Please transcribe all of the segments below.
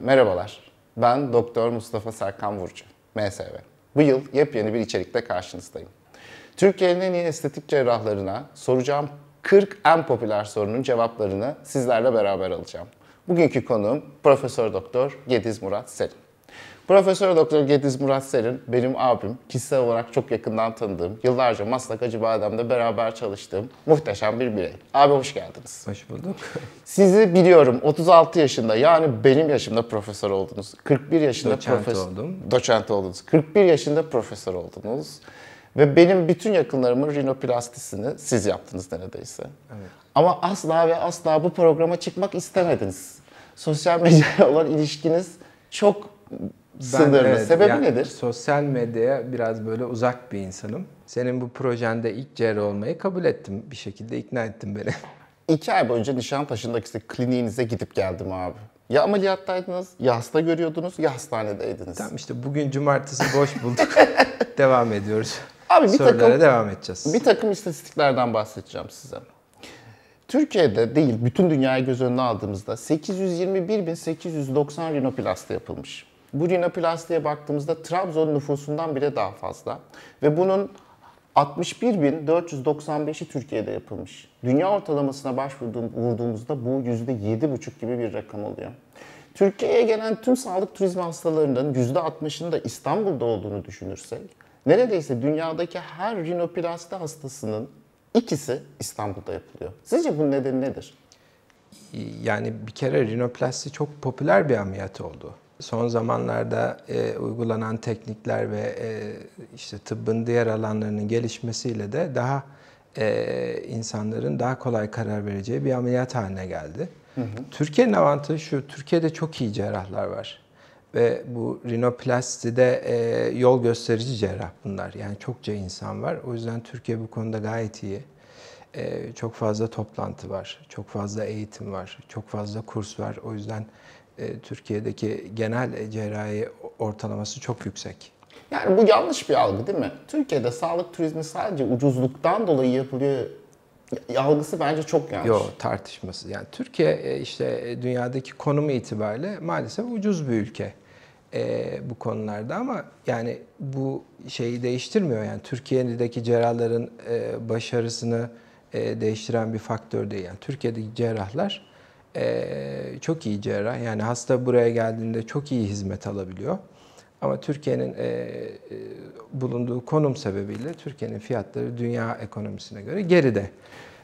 Merhabalar, ben Doktor Mustafa Serkan Vurcu, MSV. Bu yıl yepyeni bir içerikte karşınızdayım. Türkiye'nin en iyi estetik cerrahlarına soracağım 40 en popüler sorunun cevaplarını sizlerle beraber alacağım. Bugünkü konuğum Profesör Doktor Gediz Murat Serin. Profesör Doktor Gediz Murat Serin benim abim. Kişisel olarak çok yakından tanıdığım, yıllarca Maslak Acıbadem'de beraber çalıştığım muhteşem bir birey. Abi hoş geldiniz. Hoş bulduk. Sizi biliyorum 36 yaşında yani benim yaşımda profesör oldunuz. 41 yaşında Doçent profesör oldum. Doçent oldunuz. 41 yaşında profesör oldunuz. Ve benim bütün yakınlarımın rinoplastisini siz yaptınız neredeyse. Evet. Ama asla ve asla bu programa çıkmak istemediniz. Sosyal medyaya olan ilişkiniz çok sınırlı. evet, Sebebi yani nedir? Sosyal medyaya biraz böyle uzak bir insanım. Senin bu projende ilk cerrah olmayı kabul ettim. Bir şekilde ikna ettin beni. İki ay boyunca Nişantaşı'ndaki işte kliniğinize gidip geldim abi. Ya ameliyattaydınız, ya hasta görüyordunuz, ya hastanedeydiniz. tamam işte bugün cumartesi boş bulduk. devam ediyoruz. Abi bir Sorulara takım- devam edeceğiz. Bir takım istatistiklerden bahsedeceğim size. Türkiye'de değil, bütün dünyayı göz önüne aldığımızda 821.890 rinoplasti yapılmış. Bu rinoplastiye baktığımızda Trabzon nüfusundan bile daha fazla. Ve bunun 61.495'i Türkiye'de yapılmış. Dünya ortalamasına başvurduğumuzda bu %7,5 gibi bir rakam oluyor. Türkiye'ye gelen tüm sağlık turizmi hastalarının %60'ının da İstanbul'da olduğunu düşünürsek, neredeyse dünyadaki her rinoplasti hastasının ikisi İstanbul'da yapılıyor. Sizce bunun nedeni nedir? Yani bir kere rinoplasti çok popüler bir ameliyat oldu. Son zamanlarda e, uygulanan teknikler ve e, işte tıbbın diğer alanlarının gelişmesiyle de daha e, insanların daha kolay karar vereceği bir ameliyat haline geldi. Türkiye'nin avantajı şu, Türkiye'de çok iyi cerrahlar var. Ve bu rinoplastide e, yol gösterici cerrah bunlar. Yani çokça insan var. O yüzden Türkiye bu konuda gayet iyi. Ee, çok fazla toplantı var, çok fazla eğitim var, çok fazla kurs var. O yüzden e, Türkiye'deki genel cerrahi ortalaması çok yüksek. Yani bu yanlış bir algı değil mi? Türkiye'de sağlık turizmi sadece ucuzluktan dolayı yapılıyor algısı bence çok yanlış. Yok tartışması. Yani Türkiye e, işte e, dünyadaki konumu itibariyle maalesef ucuz bir ülke e, bu konularda ama yani bu şeyi değiştirmiyor. Yani Türkiye'deki cerrahların e, başarısını e, değiştiren bir faktör değil. Yani Türkiye'deki cerrahlar e, çok iyi cerrah. Yani hasta buraya geldiğinde çok iyi hizmet alabiliyor. Ama Türkiye'nin e, e, bulunduğu konum sebebiyle Türkiye'nin fiyatları dünya ekonomisine göre geride.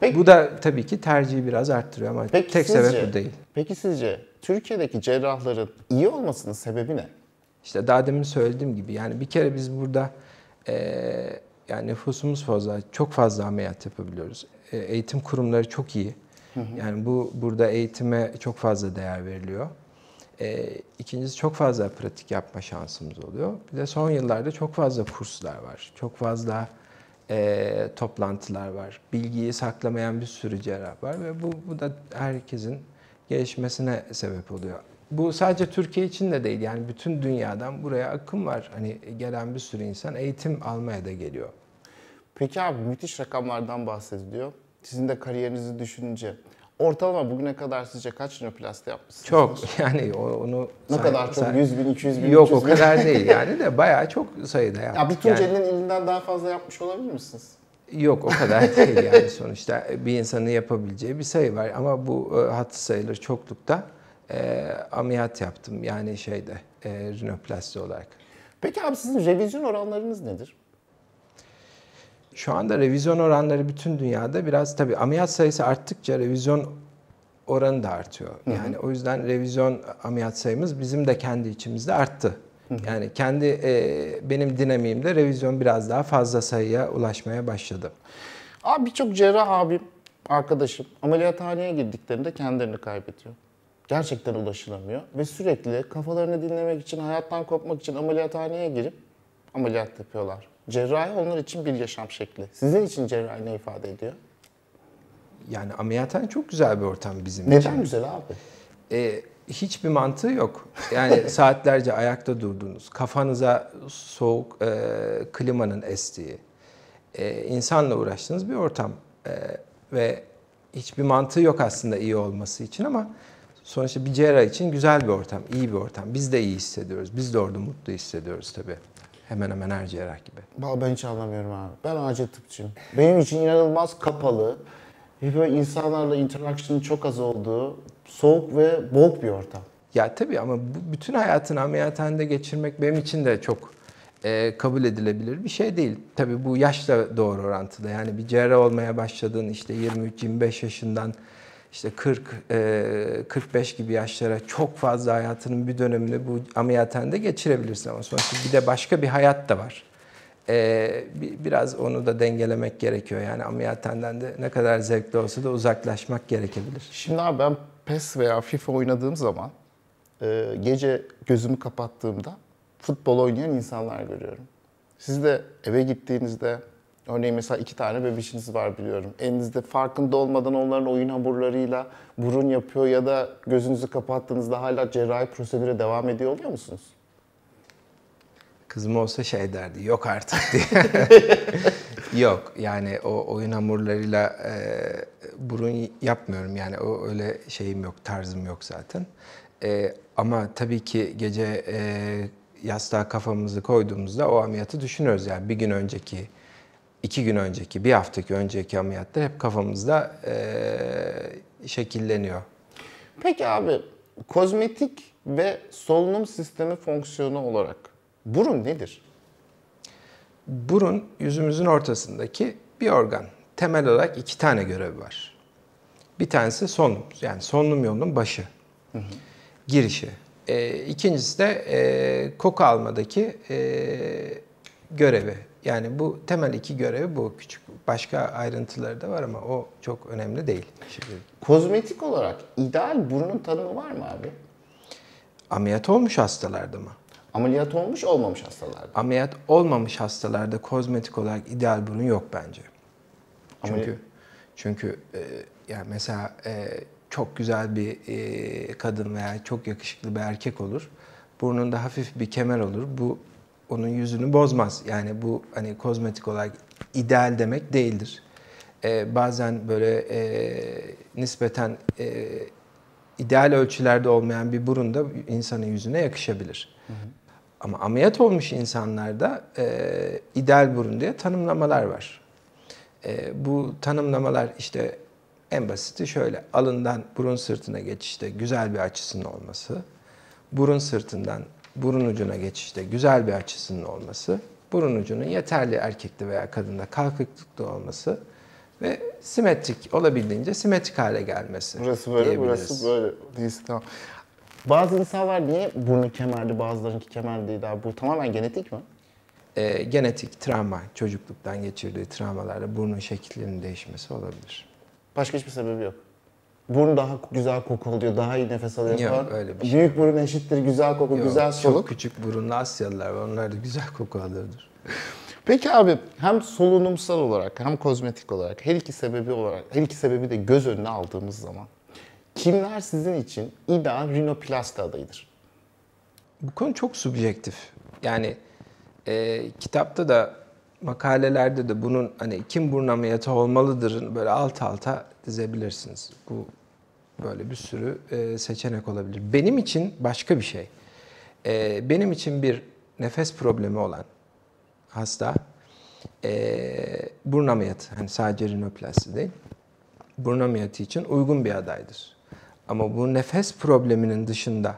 Peki- Bu da tabii ki tercihi biraz arttırıyor ama Peki tek sizce, sebep bu değil. Peki sizce Türkiye'deki cerrahların iyi olmasının sebebi ne? İşte daha demin söylediğim gibi yani bir kere biz burada e, yani nüfusumuz fazla, çok fazla ameliyat yapabiliyoruz. E, eğitim kurumları çok iyi. Yani bu burada eğitime çok fazla değer veriliyor. E, ikincisi çok fazla pratik yapma şansımız oluyor. Bir de son yıllarda çok fazla kurslar var. Çok fazla e, toplantılar var. Bilgiyi saklamayan bir sürü cerrah var ve bu, bu da herkesin gelişmesine sebep oluyor. Bu sadece Türkiye için de değil yani bütün dünyadan buraya akım var. Hani gelen bir sürü insan eğitim almaya da geliyor. Peki abi müthiş rakamlardan bahsediliyor. Sizin de kariyerinizi düşününce ortalama bugüne kadar sizce kaç rinoplasti yapmışsınız? Çok yani o- onu Ne say- kadar çok? say- 100 bin, 200 bin, Yok 300 o bin. kadar değil yani de bayağı çok sayıda yaptık. Ya bir yani. Tunceli'nin ilinden daha fazla yapmış olabilir misiniz? Yok o kadar değil yani sonuçta bir insanın yapabileceği bir sayı var ama bu e, hatı sayılır çoklukta e, ameliyat yaptım yani şeyde e, rinoplasti olarak. Peki abi sizin revizyon oranlarınız nedir? Şu anda revizyon oranları bütün dünyada biraz tabii ameliyat sayısı arttıkça revizyon oranı da artıyor. Yani o yüzden revizyon ameliyat sayımız bizim de kendi içimizde arttı. Yani kendi e, benim dinamiğimde revizyon biraz daha fazla sayıya ulaşmaya başladı. Abi birçok cerrah abim, arkadaşım ameliyathaneye girdiklerinde kendilerini kaybediyor. Gerçekten ulaşılamıyor ve sürekli kafalarını dinlemek için, hayattan kopmak için ameliyathaneye girip ameliyat yapıyorlar. Cerrahi onlar için bir yaşam şekli. Sizin için cerrahi ne ifade ediyor? Yani ameliyathane çok güzel bir ortam bizim için. Neden güzel abi? E, hiçbir mantığı yok. Yani saatlerce ayakta durduğunuz, kafanıza soğuk e, klimanın estiği, e, insanla uğraştığınız bir ortam. E, ve hiçbir mantığı yok aslında iyi olması için ama Sonuçta bir cerrah için güzel bir ortam, iyi bir ortam. Biz de iyi hissediyoruz. Biz de orada mutlu hissediyoruz tabii. Hemen hemen her cerrah gibi. Vallahi ben hiç anlamıyorum abi. Ben acil tıpçıyım. Benim için inanılmaz kapalı, ve böyle insanlarla interaction'ın çok az olduğu, soğuk ve boğuk bir ortam. Ya tabii ama bu, bütün hayatını ameliyathanede geçirmek benim için de çok e, kabul edilebilir bir şey değil. Tabii bu yaşla doğru orantılı. Yani bir cerrah olmaya başladığın işte 23-25 yaşından işte 40 e, 45 gibi yaşlara çok fazla hayatının bir dönemini bu ameliyathanede geçirebilirsin ama sonuçta bir de başka bir hayat da var. E, biraz onu da dengelemek gerekiyor. Yani ameliyathaneden de ne kadar zevkli olsa da uzaklaşmak gerekebilir. Şimdi abi ben PES veya FIFA oynadığım zaman e, gece gözümü kapattığımda futbol oynayan insanlar görüyorum. Siz de eve gittiğinizde örneğin mesela iki tane bebişiniz var biliyorum. Elinizde farkında olmadan onların oyun hamurlarıyla burun yapıyor ya da gözünüzü kapattığınızda hala cerrahi prosedüre devam ediyor oluyor musunuz? Kızım olsa şey derdi, yok artık diye. yok yani o oyun hamurlarıyla e, burun yapmıyorum yani o öyle şeyim yok, tarzım yok zaten. E, ama tabii ki gece e, yastığa kafamızı koyduğumuzda o ameliyatı düşünüyoruz. Yani bir gün önceki, iki gün önceki, bir haftaki önceki ameliyatlar hep kafamızda e, şekilleniyor. Peki abi kozmetik ve solunum sistemi fonksiyonu olarak burun nedir? Burun yüzümüzün ortasındaki bir organ. Temel olarak iki tane görevi var. Bir tanesi solunum, yani solunum yolunun başı, hı hı. girişi. E, ikincisi de e, koku almadaki e, görevi. Yani bu temel iki görevi bu. Küçük başka ayrıntıları da var ama o çok önemli değil. Şimdi. Kozmetik olarak ideal burunun tanımı var mı abi? Ameliyat olmuş hastalarda mı? Ameliyat olmuş olmamış hastalarda. Ameliyat olmamış hastalarda kozmetik olarak ideal burun yok bence. Çünkü Ameliyat... çünkü e, yani mesela e, çok güzel bir e, kadın veya çok yakışıklı bir erkek olur. Burnunda hafif bir kemer olur. Bu onun yüzünü bozmaz. Yani bu hani kozmetik olarak ideal demek değildir. E, bazen böyle e, nispeten e, ideal ölçülerde olmayan bir burun da insanın yüzüne yakışabilir. Hı hı. Ama ameliyat olmuş insanlarda e, ideal burun diye tanımlamalar var. E, bu tanımlamalar işte en basiti şöyle, alından burun sırtına geçişte güzel bir açısının olması, burun sırtından burun ucuna geçişte güzel bir açısının olması, burun ucunun yeterli erkekte veya kadında kalkıklıkta olması ve simetrik, olabildiğince simetrik hale gelmesi. Burası böyle, burası böyle. Neyse tamam. Bazı insanlar niye burnu kemerli, bazılarınki kemer değil abi? Bu tamamen genetik mi? Ee, genetik travma, çocukluktan geçirdiği travmalarla burnun şekillerinin değişmesi olabilir. Başka hiçbir sebebi yok. Burun daha güzel koku alıyor, daha iyi nefes alıyor yok, falan. öyle bir şey. Büyük burun eşittir güzel koku, yok, güzel soluk. Çok küçük burunlu Asyalılar var. Onlar da güzel koku alıyordur. Peki abi hem solunumsal olarak hem kozmetik olarak her iki sebebi olarak her iki sebebi de göz önüne aldığımız zaman kimler sizin için ideal rinoplasti adayıdır? Bu konu çok subjektif. Yani e, kitapta da makalelerde de bunun hani kim burun ameliyatı olmalıdırın böyle alt alta dizebilirsiniz. Bu böyle bir sürü e, seçenek olabilir. Benim için başka bir şey. E, benim için bir nefes problemi olan hasta e, burun ameliyatı, hani sadece rinoplasti değil, burun ameliyatı için uygun bir adaydır. Ama bu nefes probleminin dışında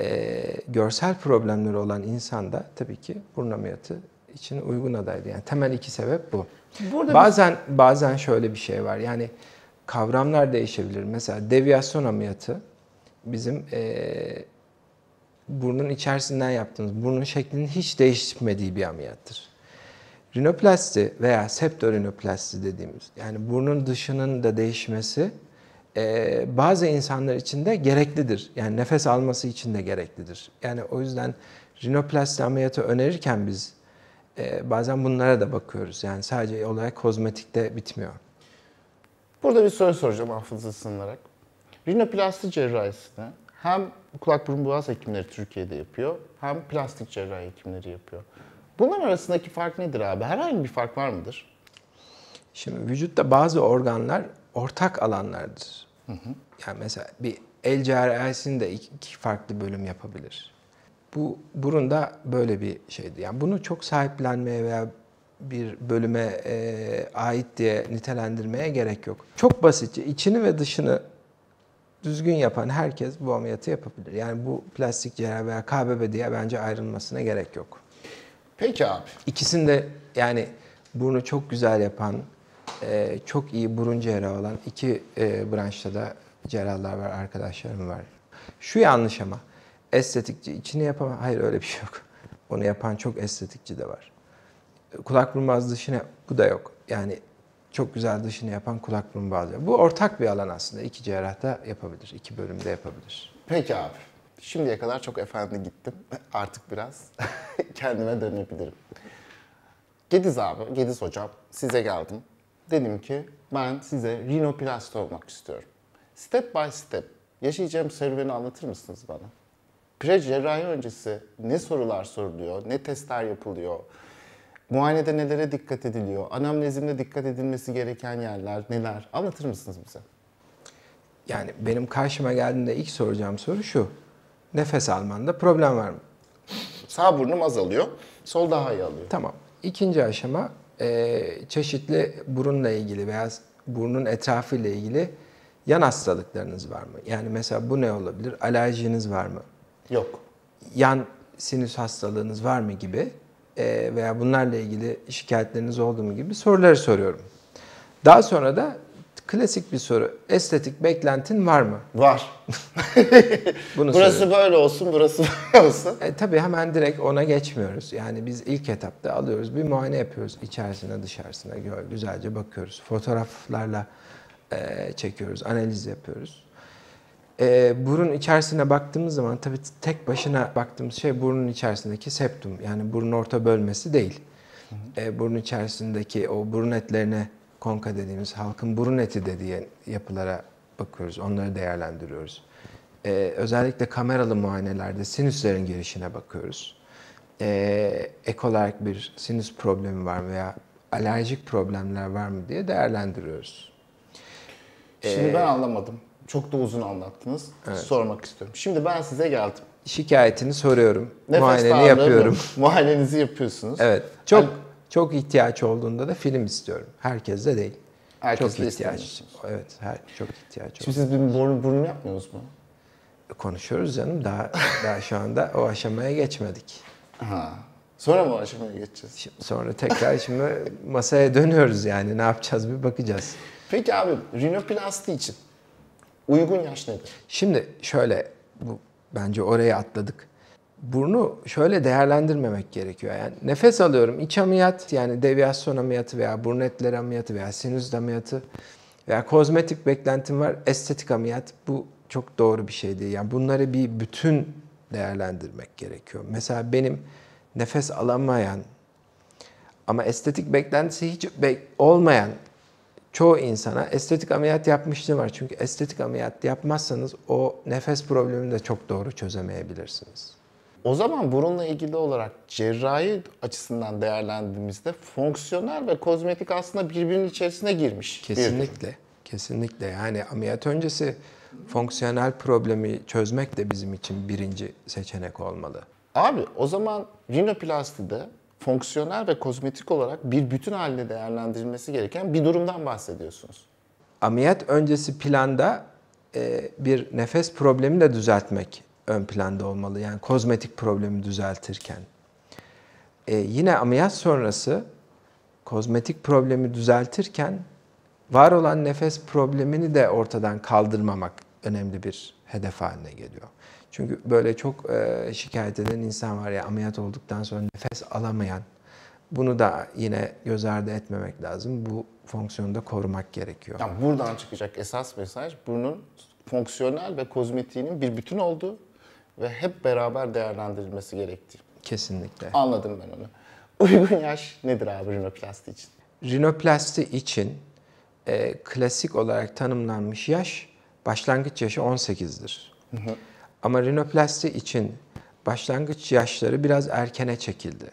e, görsel problemleri olan insanda tabii ki burun ameliyatı için uygun adaydı. Yani temel iki sebep bu. Burada bazen bir... bazen şöyle bir şey var. Yani kavramlar değişebilir. Mesela deviyasyon ameliyatı bizim e, burnun içerisinden yaptığımız burnun şeklinin hiç değişmediği bir ameliyattır. Rinoplasti veya septorinoplasti dediğimiz yani burnun dışının da değişmesi e, bazı insanlar için de gereklidir. Yani nefes alması için de gereklidir. Yani o yüzden rinoplasti ameliyatı önerirken biz e, bazen bunlara da bakıyoruz. Yani sadece olay kozmetikte bitmiyor. Burada bir soru soracağım affınıza sığınarak. Rinoplasti cerrahisini hem kulak burun boğaz hekimleri Türkiye'de yapıyor hem plastik cerrahi hekimleri yapıyor. Bunların arasındaki fark nedir abi? Herhangi bir fark var mıdır? Şimdi vücutta bazı organlar ortak alanlardır. Hı hı. Yani mesela bir el cerrahisini iki farklı bölüm yapabilir. Bu burunda böyle bir şeydi. Yani bunu çok sahiplenmeye veya bir bölüme e, ait diye nitelendirmeye gerek yok. Çok basitçe içini ve dışını düzgün yapan herkes bu ameliyatı yapabilir. Yani bu plastik cerrahi veya KBB diye bence ayrılmasına gerek yok. Peki abi. İkisinde yani burnu çok güzel yapan, e, çok iyi burun cerrahı olan iki e, branşta da cerrahlar var, arkadaşlarım var. Şu yanlış ama estetikçi içini yapamaz. Hayır öyle bir şey yok. Onu yapan çok estetikçi de var. Kulak burun bazı dışını bu da yok. Yani çok güzel dışını yapan kulak burun bazı. Bu ortak bir alan aslında. İki cerrah da yapabilir, iki bölümde yapabilir. Peki abi. Şimdiye kadar çok efendi gittim. Artık biraz kendime dönebilirim. Gediz abi, Gediz hocam size geldim. Dedim ki ben size rinoplasti olmak istiyorum. Step by step yaşayacağım serüveni anlatır mısınız bana? Pre cerrahi öncesi ne sorular soruluyor, ne testler yapılıyor, muayenede nelere dikkat ediliyor, anamnezimde dikkat edilmesi gereken yerler neler anlatır mısınız bize? Yani benim karşıma geldiğinde ilk soracağım soru şu. Nefes almanda problem var mı? Sağ burnum azalıyor, sol daha iyi alıyor. Tamam. İkinci aşama e, çeşitli burunla ilgili veya burnun etrafı ile ilgili yan hastalıklarınız var mı? Yani mesela bu ne olabilir? Alerjiniz var mı? Yok. Yan sinüs hastalığınız var mı gibi veya bunlarla ilgili şikayetleriniz oldu mu gibi soruları soruyorum. Daha sonra da klasik bir soru. Estetik beklentin var mı? Var. Bunu burası soruyorum. böyle olsun, burası böyle olsun. E, tabii hemen direkt ona geçmiyoruz. Yani biz ilk etapta alıyoruz, bir muayene yapıyoruz. İçerisine dışarısına güzelce bakıyoruz. Fotoğraflarla e, çekiyoruz, analiz yapıyoruz. E, burun içerisine baktığımız zaman tabii tek başına baktığımız şey burnun içerisindeki septum. Yani burun orta bölmesi değil. E, burun içerisindeki o burun etlerine konka dediğimiz halkın burun eti dediği yapılara bakıyoruz. Onları değerlendiriyoruz. Ee, özellikle kameralı muayenelerde sinüslerin girişine bakıyoruz. Ee, ek olarak bir sinüs problemi var mı veya alerjik problemler var mı diye değerlendiriyoruz. Şimdi ben anlamadım. Çok da uzun anlattınız. Sormak istiyorum. Şimdi ben size geldim. Şikayetini soruyorum. Nefes muayeneni yapıyorum. Muayenenizi yapıyorsunuz. Evet. Çok Ben- çok ihtiyaç olduğunda da film istiyorum. Herkes de değil. Herkes çok de ihtiyaç. Evet, her çok ihtiyaç. Şimdi siz bir burun, burun yapmıyorsunuz mu? Konuşuyoruz canım. Daha daha şu anda o aşamaya geçmedik. Ha. Sonra mı aşamaya geçeceğiz? Şimdi sonra tekrar şimdi masaya dönüyoruz yani ne yapacağız bir bakacağız. Peki abi rinoplasti için uygun yaş nedir? Şimdi şöyle bu bence oraya atladık. Burnu şöyle değerlendirmemek gerekiyor. Yani nefes alıyorum iç ameliyat yani deviyasyon ameliyatı veya burun etleri ameliyatı veya sinüs ameliyatı veya kozmetik beklentim var estetik ameliyat bu çok doğru bir şey değil. Yani bunları bir bütün değerlendirmek gerekiyor. Mesela benim nefes alamayan ama estetik beklentisi hiç olmayan çoğu insana estetik ameliyat yapmışlığı var. Çünkü estetik ameliyat yapmazsanız o nefes problemini de çok doğru çözemeyebilirsiniz. O zaman burunla ilgili olarak cerrahi açısından değerlendirdiğimizde fonksiyonel ve kozmetik aslında birbirinin içerisine girmiş. Kesinlikle. Kesinlikle. Yani ameliyat öncesi fonksiyonel problemi çözmek de bizim için birinci seçenek olmalı. Abi o zaman rinoplastide fonksiyonel ve kozmetik olarak bir bütün halinde değerlendirilmesi gereken bir durumdan bahsediyorsunuz. Ameliyat öncesi planda e, bir nefes problemi de düzeltmek ön planda olmalı. Yani kozmetik problemi düzeltirken. E, yine ameliyat sonrası kozmetik problemi düzeltirken var olan nefes problemini de ortadan kaldırmamak önemli bir hedef haline geliyor. Çünkü böyle çok e, şikayet eden insan var ya ameliyat olduktan sonra nefes alamayan. Bunu da yine göz ardı etmemek lazım. Bu fonksiyonu da korumak gerekiyor. Yani buradan çıkacak esas mesaj burnun fonksiyonel ve kozmetiğinin bir bütün olduğu ve hep beraber değerlendirilmesi gerektiği. Kesinlikle. Anladım ben onu. Uygun yaş nedir abi rinoplasti için? Rinoplasti için e, klasik olarak tanımlanmış yaş başlangıç yaşı 18'dir. Ama rinoplasti için başlangıç yaşları biraz erkene çekildi.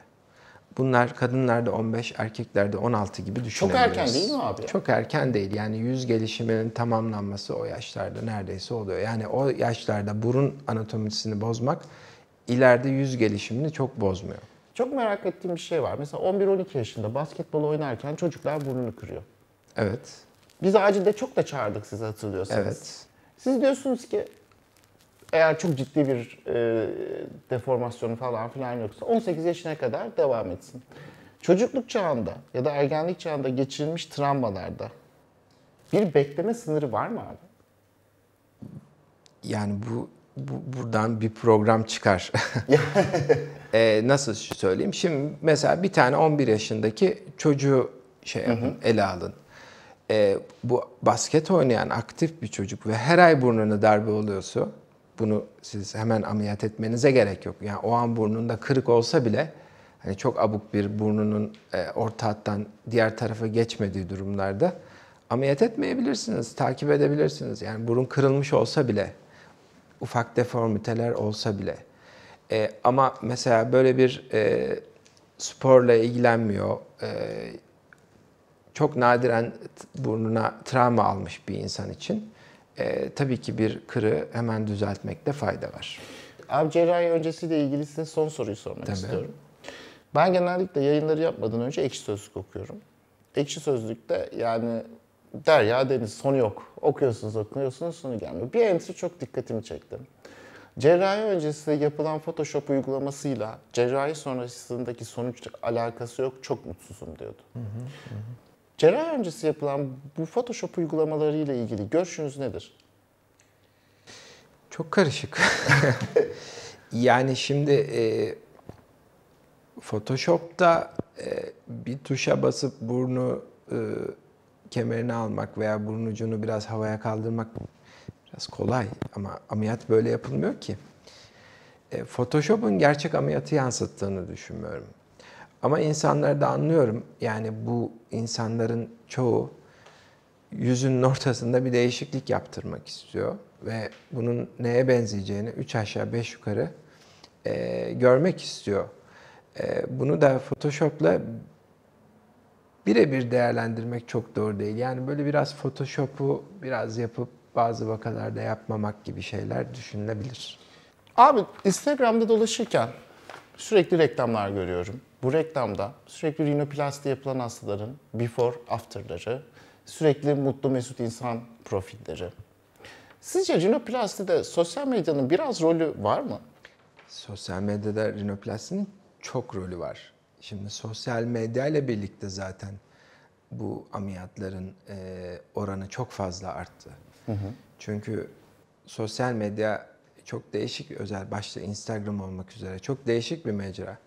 Bunlar kadınlarda 15, erkeklerde 16 gibi Çok düşünebiliriz. erken değil mi abi? Çok erken değil. Yani yüz gelişiminin tamamlanması o yaşlarda neredeyse oluyor. Yani o yaşlarda burun anatomisini bozmak ileride yüz gelişimini çok bozmuyor. Çok merak ettiğim bir şey var. Mesela 11-12 yaşında basketbol oynarken çocuklar burnunu kırıyor. Evet. Biz acilde çok da çağırdık sizi hatırlıyorsanız. Evet. Siz diyorsunuz ki eğer çok ciddi bir e, deformasyonu falan filan yoksa 18 yaşına kadar devam etsin. Çocukluk çağında ya da ergenlik çağında geçirilmiş travmalarda bir bekleme sınırı var mı abi? Yani bu, bu buradan bir program çıkar. Ee, nasıl söyleyeyim? Şimdi mesela bir tane 11 yaşındaki çocuğu şey yapın, ele alın. Ee, bu basket oynayan aktif bir çocuk ve her ay burnuna darbe oluyorsa bunu siz hemen ameliyat etmenize gerek yok. Yani o an burnunda kırık olsa bile hani çok abuk bir burnunun e, orta hattan diğer tarafa geçmediği durumlarda ameliyat etmeyebilirsiniz, takip edebilirsiniz. Yani burun kırılmış olsa bile ufak deformiteler olsa bile. E, ama mesela böyle bir e, sporla ilgilenmiyor, e, çok nadiren burnuna travma almış bir insan için e, tabii ki bir kırığı hemen düzeltmekte fayda var. Abi cerrahi öncesiyle ilgili size son soruyu sormak Tabii. istiyorum. Ben genellikle yayınları yapmadan önce ekşi sözlük okuyorum. Ekşi sözlükte yani derya deniz sonu yok. Okuyorsunuz okuyorsunuz sonu gelmiyor. Bir entry çok dikkatimi çekti. Cerrahi öncesinde yapılan Photoshop uygulamasıyla cerrahi sonrasındaki sonuç alakası yok. Çok mutsuzum diyordu. Cerrahi öncesi yapılan bu Photoshop uygulamalarıyla ilgili görüşünüz nedir? Çok karışık. yani şimdi e, Photoshop'ta e, bir tuşa basıp burnu e, kemerini almak veya burun ucunu biraz havaya kaldırmak biraz kolay ama ameliyat böyle yapılmıyor ki. E, Photoshop'un gerçek ameliyatı yansıttığını düşünmüyorum. Ama insanları da anlıyorum. Yani bu insanların çoğu yüzünün ortasında bir değişiklik yaptırmak istiyor ve bunun neye benzeyeceğini üç aşağı beş yukarı e, görmek istiyor. E, bunu da Photoshop'la birebir değerlendirmek çok doğru değil. Yani böyle biraz Photoshop'u biraz yapıp bazı vakalarda yapmamak gibi şeyler düşünülebilir. Abi Instagram'da dolaşırken sürekli reklamlar görüyorum. Bu reklamda sürekli rinoplasti yapılan hastaların before after'ları, sürekli mutlu mesut insan profilleri. Sizce rinoplastide sosyal medyanın biraz rolü var mı? Sosyal medyada rinoplastinin çok rolü var. Şimdi sosyal medya ile birlikte zaten bu ameliyatların e, oranı çok fazla arttı. Çünkü sosyal medya çok değişik, özel başta Instagram olmak üzere çok değişik bir mecra.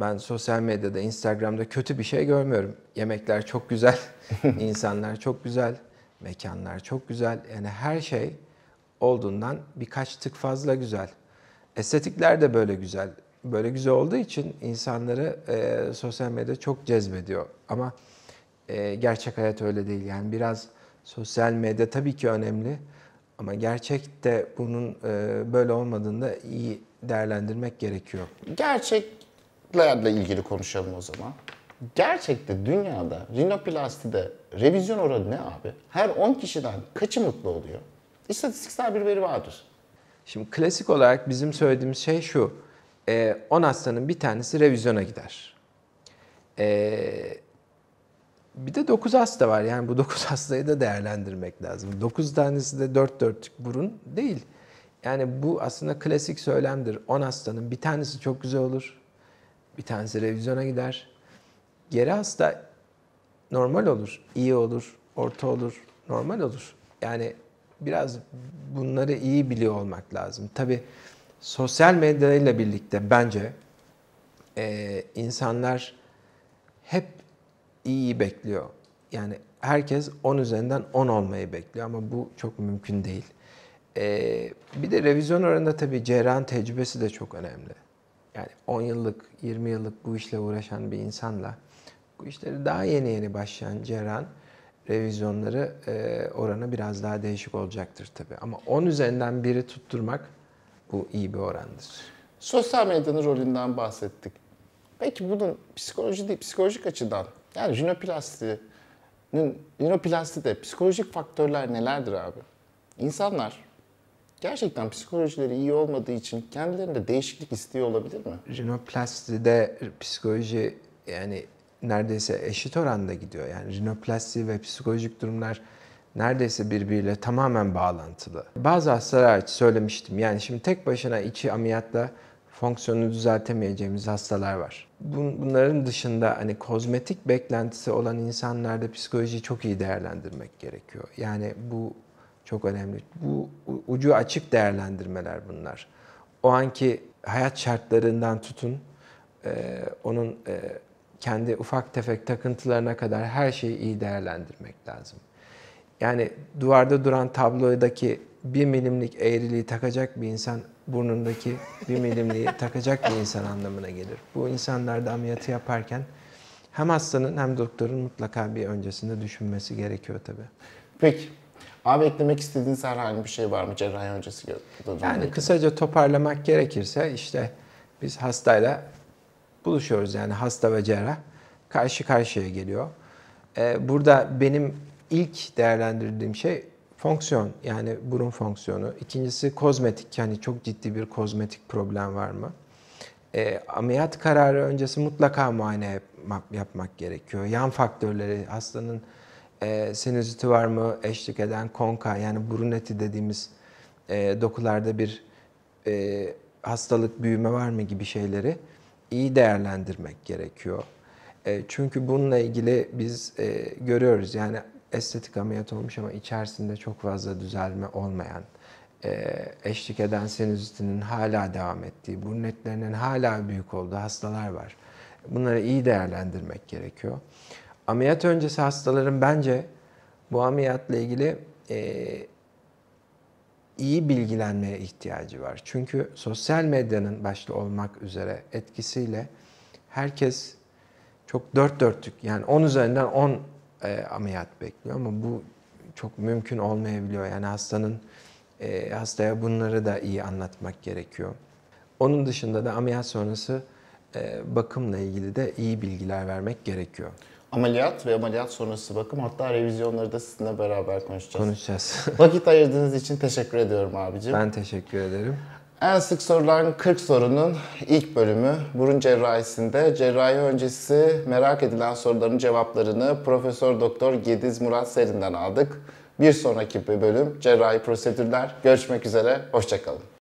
Ben sosyal medyada, Instagram'da kötü bir şey görmüyorum. Yemekler çok güzel, insanlar çok güzel, mekanlar çok güzel. Yani her şey olduğundan birkaç tık fazla güzel. Estetikler de böyle güzel. Böyle güzel olduğu için insanları e, sosyal medya çok cezbediyor. Ama e, gerçek hayat öyle değil. Yani biraz sosyal medya tabii ki önemli. Ama gerçekte bunun e, böyle olmadığını da iyi değerlendirmek gerekiyor. Gerçeklerle ilgili konuşalım o zaman. Gerçekte dünyada rinoplastide revizyon oranı ne abi? Her 10 kişiden kaçı mutlu oluyor? İstatistiksel bir veri vardır. Şimdi klasik olarak bizim söylediğimiz şey şu. e, 10 hastanın bir tanesi revizyona gider. E, bir de 9 hasta var. Yani bu 9 hastayı da değerlendirmek lazım. 9 tanesi de 4 dörtlük burun değil. Yani bu aslında klasik söylemdir. 10 hastanın bir tanesi çok güzel olur. Bir tanesi revizyona gider. Geri hasta normal olur, iyi olur, orta olur, normal olur. Yani biraz bunları iyi biliyor olmak lazım. Tabii sosyal medya ile birlikte bence e, insanlar hep iyiyi bekliyor. Yani herkes 10 üzerinden 10 olmayı bekliyor ama bu çok mümkün değil. E, bir de revizyon oranında tabii cerrahın tecrübesi de çok önemli. Yani 10 yıllık, 20 yıllık bu işle uğraşan bir insanla bu işleri daha yeni yeni başlayan cerrahın revizyonları e, oranı biraz daha değişik olacaktır tabii. Ama 10 üzerinden biri tutturmak bu iyi bir orandır. Sosyal medyanın rolünden bahsettik. Peki bunun psikoloji değil, psikolojik açıdan yani rinoplastik rinoplastikte psikolojik faktörler nelerdir abi? İnsanlar gerçekten psikolojileri iyi olmadığı için kendilerinde değişiklik istiyor olabilir mi? Rinoplastide psikoloji yani neredeyse eşit oranda gidiyor. Yani rinoplasti ve psikolojik durumlar neredeyse birbiriyle tamamen bağlantılı. Bazı hastalar için söylemiştim. Yani şimdi tek başına içi ameliyatla fonksiyonunu düzeltemeyeceğimiz hastalar var. Bunların dışında hani kozmetik beklentisi olan insanlarda psikolojiyi çok iyi değerlendirmek gerekiyor. Yani bu çok önemli. Bu ucu açık değerlendirmeler bunlar. O anki hayat şartlarından tutun, e, onun e, kendi ufak tefek takıntılarına kadar her şeyi iyi değerlendirmek lazım. Yani duvarda duran tablodaki bir milimlik eğriliği takacak bir insan burnundaki bir milimliği takacak bir insan anlamına gelir. Bu insanlar da ameliyatı yaparken hem hastanın hem doktorun mutlaka bir öncesinde düşünmesi gerekiyor tabii. Peki. Abi eklemek istediğiniz herhangi bir şey var mı cerrahi öncesi? Yani kısaca toparlamak gerekirse işte biz hastayla buluşuyoruz yani hasta ve cerrah karşı karşıya geliyor. Ee, burada benim ilk değerlendirdiğim şey fonksiyon yani burun fonksiyonu. İkincisi kozmetik yani çok ciddi bir kozmetik problem var mı? E, ameliyat kararı öncesi mutlaka muayene yapmak, yapmak gerekiyor. Yan faktörleri hastanın e, sinüziti var mı eşlik eden konka yani burun eti dediğimiz e, dokularda bir e, hastalık büyüme var mı gibi şeyleri iyi değerlendirmek gerekiyor. E, çünkü bununla ilgili biz e, görüyoruz yani estetik ameliyat olmuş ama içerisinde çok fazla düzelme olmayan, e, eşlik eden sinüzitinin hala devam ettiği, burun etlerinin hala büyük olduğu hastalar var. Bunları iyi değerlendirmek gerekiyor. Ameliyat öncesi hastaların bence bu ameliyatla ilgili e, iyi bilgilenmeye ihtiyacı var. Çünkü sosyal medyanın başta olmak üzere etkisiyle herkes çok dört dörtlük yani 10 üzerinden 10 e, ameliyat bekliyor ama bu çok mümkün olmayabiliyor. Yani hastanın e, hastaya bunları da iyi anlatmak gerekiyor. Onun dışında da ameliyat sonrası e, bakımla ilgili de iyi bilgiler vermek gerekiyor. Ameliyat ve ameliyat sonrası bakım hatta revizyonları da sizinle beraber konuşacağız. Konuşacağız. Vakit ayırdığınız için teşekkür ediyorum abicim. Ben teşekkür ederim. En sık sorulan 40 sorunun ilk bölümü burun cerrahisinde cerrahi öncesi merak edilen soruların cevaplarını Profesör Doktor Gediz Murat Serin'den aldık. Bir sonraki bölüm cerrahi prosedürler. Görüşmek üzere, hoşçakalın.